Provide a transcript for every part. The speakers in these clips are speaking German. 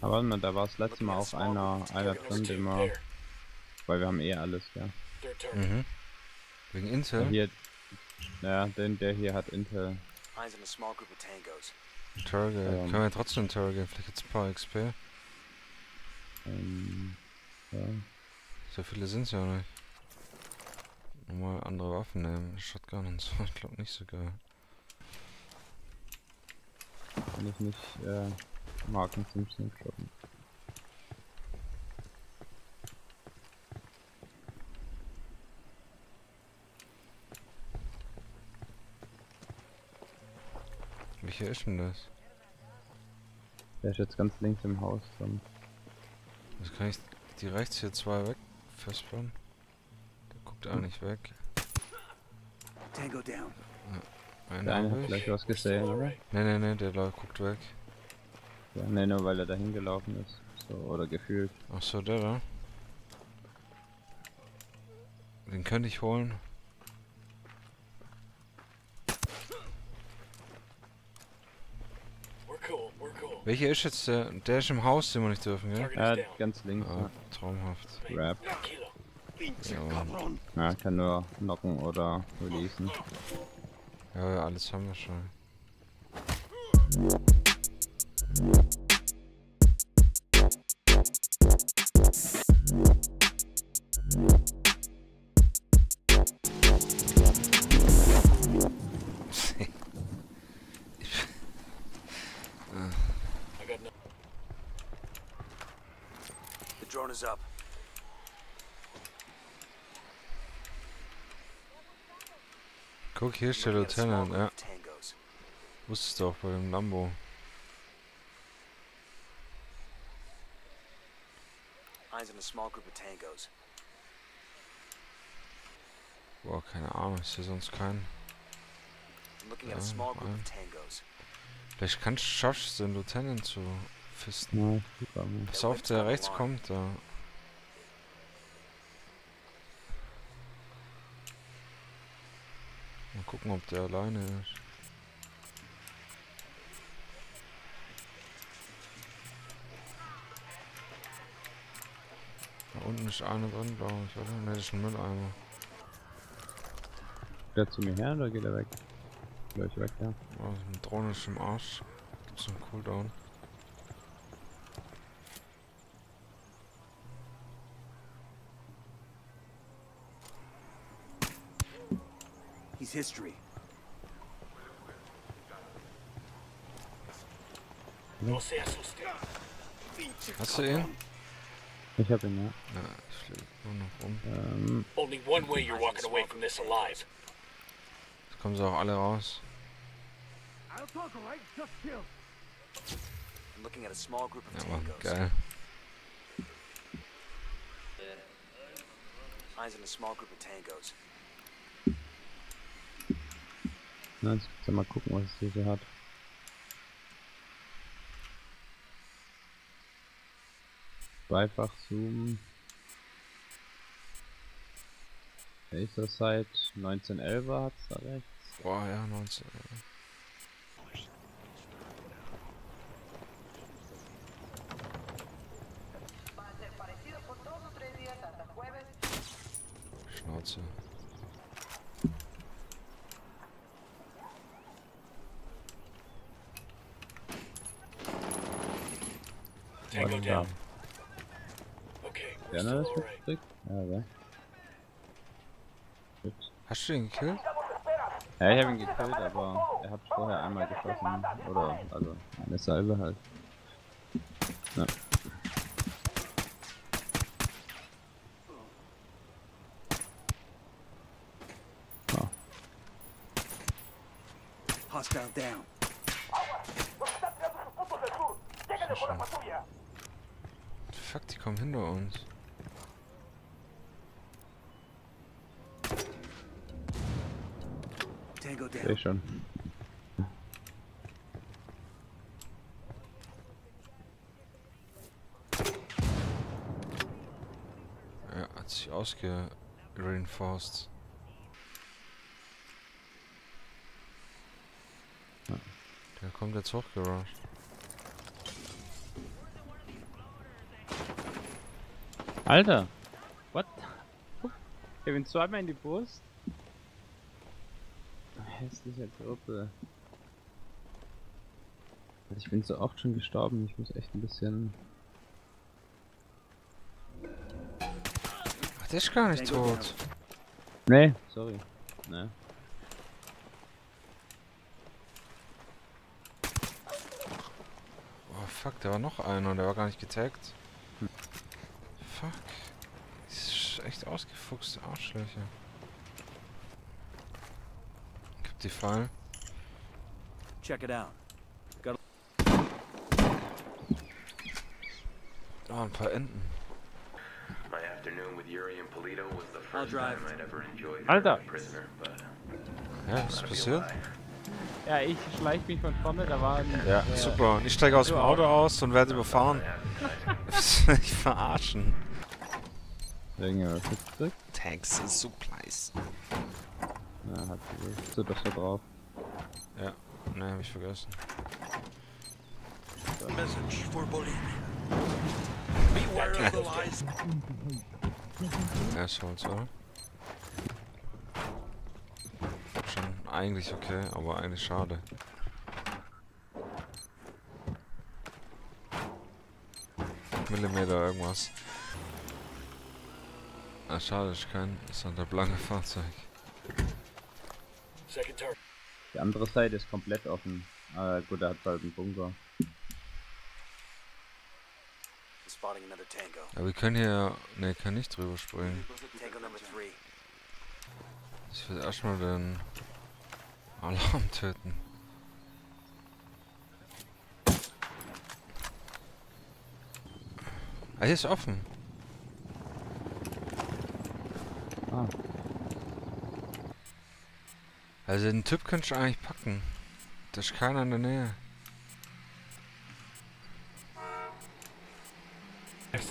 Aber warte mal, da war das letzte Mal auch einer, einer drin, den wir, weil wir haben eh alles, ja. Mhm. Wegen Intel? Hier, ja, den, der hier hat Intel. Interrogate. Ähm. Können wir trotzdem interrogate, vielleicht gibt's ein paar XP. Ähm, ja. So viele sind's ja nicht. Mal andere Waffen nehmen. Shotgun und so, ich glaube nicht so geil. Kann ich nicht äh, Marken zum Screenshotten. Welcher ist denn das? Der ist jetzt ganz links im Haus drin. Das kann ich die rechts hier zwei weg festbauen. Der guckt auch nicht weg. Tango down. Einen Der eine hat ich. vielleicht was gesehen, oder? Nee, nee, nee, der guckt weg. Ja, nee, nur weil er dahin gelaufen ist. So, oder gefühlt. Ach so, der da. Den könnte ich holen. Welcher ist jetzt der? Der ist im Haus, den wir nicht dürfen, gell? Ja, ganz links. Ah, traumhaft. Ja. Rap. Ja, Ja, kann nur knocken oder releasen. ja, ja, alles haben wir schon. Is up. Guck, hier ist der Lieutenant, ja. Wusstest du auch bei dem Lambo. Eyes on a small group of tangos. Boah, keine Ahnung, ist hier sonst kein. I'm looking at a Ja, small group fine. of tangos. Vielleicht kannst schaffst du den Lieutenant zu fisten. Ja, super. Mann. Pass auf, der rechts kommt, da. Mal gucken, ob der alleine ist. Da unten ist einer drin, glaube ich, oder? Ne, das ist ein Mülleimer. Geht er zu mir her oder geht er weg? Gleich weg, ja. Oh, eine Drohne ist im Arsch. Gibt's einen Cooldown? He's history. Hast du ihn? Ich hab ihn, ja. Ja, ich fliege nur noch rum. Ähm, Only one way you're walking away from this alive. Jetzt kommen sie auch alle raus. I'm looking at a small group of Ja, Mann, tangos. geil. Eyes on a small group of tangos. Na, jetzt du mal gucken, was es hier so hat. Zweifach Zoom. Laser Sight 1911 hat's da rechts. Boah, ja, 19. Schnauze. Warte, down. Okay, we're still das alright. Ja, ja. Hast du ihn gekillt? Ja, ich hab ihn gekillt, aber er hat vorher einmal geschossen. Oder, also, eine Salve halt. Ja. Ah, Hostile down. Fuck, die kommen hinter uns. Tango seh down. ich schon. Ja, hat sich ausge... reinforced. Ja. Der kommt jetzt hochgerusht. Alter! What? Ich hab ihn zweimal in die Brust. Hässlicher Gruppe. Ich bin so oft schon gestorben, ich muss echt ein bisschen. Ach, der ist gar nicht tot. Nee, sorry. Ne. Oh fuck, da war noch einer und der war gar nicht getaggt. Hm. Fuck. Das ist echt ausgefuchste Arschlöcher. Gib die Fall. Check it out. Oh, ein paar Enten. My afternoon with Yuri and Polito was the first time I'd ever enjoyed Alter. prisoner, but Ja, was ist passiert? Ja, ich schleich mich von vorne, da war ein. Ja, äh, super. Und ich steige aus dem Auto aus und werde überfahren. Ich verarschen. Irgendjemand was mitgekriegt? Taxi Supplies. Ja, hat sie. Das da drauf. Ja, ne, hab ich vergessen. Message for Bolivia. Beware of the lies. Assholes, oder? Schon eigentlich okay, aber eigentlich schade. Millimeter irgendwas. Ah, schade, ich kein Santa Blanca Fahrzeug. Die andere Seite ist komplett offen. Aber gut, er hat bald einen Bunker. Aber wir können hier. Ne, kann nicht drüber springen. Ich will erstmal den Alarm töten. Ah, hier ist offen. Ah, Also den Typ könntest du eigentlich packen. Da ist keiner in der Nähe.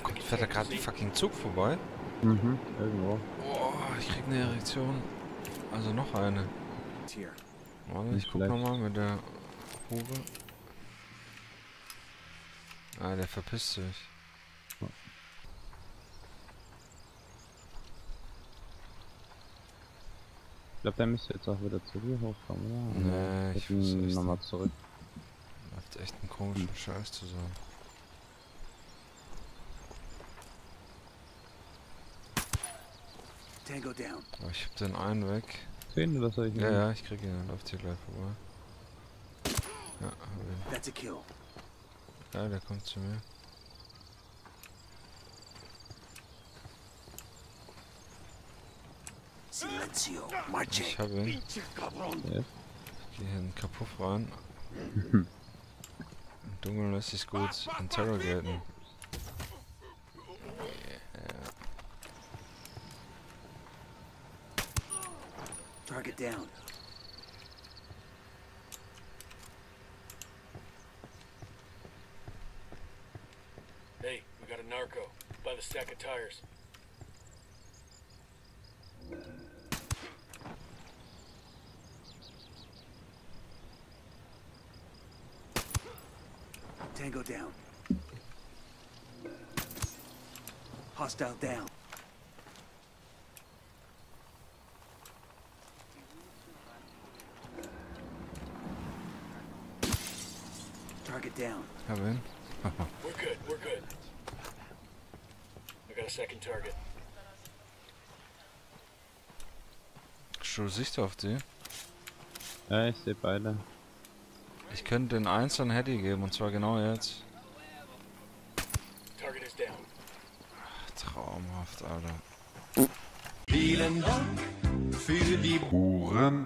Gott, fährt da gerade ein fucking Zug vorbei? mhm, irgendwo. Oh, ich krieg eine Erektion. Also noch eine. Warte, ich guck nochmal mit der Hure. Ah, der verpisst sich. Ich glaube, der müsste jetzt auch wieder zu dir hochkommen, oder? Nee, ich weiß echt nochmal zurück. Läuft echt ein komischer Scheiß zusammen. Tango down. Aber ich hab den einen weg. Sehen oder soll ich Ja, ihn- ja, ich krieg ihn, er läuft hier gleich vorbei. Ja, hab ihn. That's a kill. Ja, der kommt zu mir. Silencio. Ich Marching. hab ihn. Ja. Geh hier in den Kapuff rein. Im Dunkeln lässt sich gut interrogaten. Target down. Hey, we got a narco by the stack of tires. Tango down. Hostile down. Target down. Hab ihn. We're good, we're good. I got a second target. Schon Sicht auf die. Ja, ich sehe beide. Ich könnte den einzelnen Heady geben und zwar genau jetzt. Traumhaft, Alter. Vielen Dank für die Huren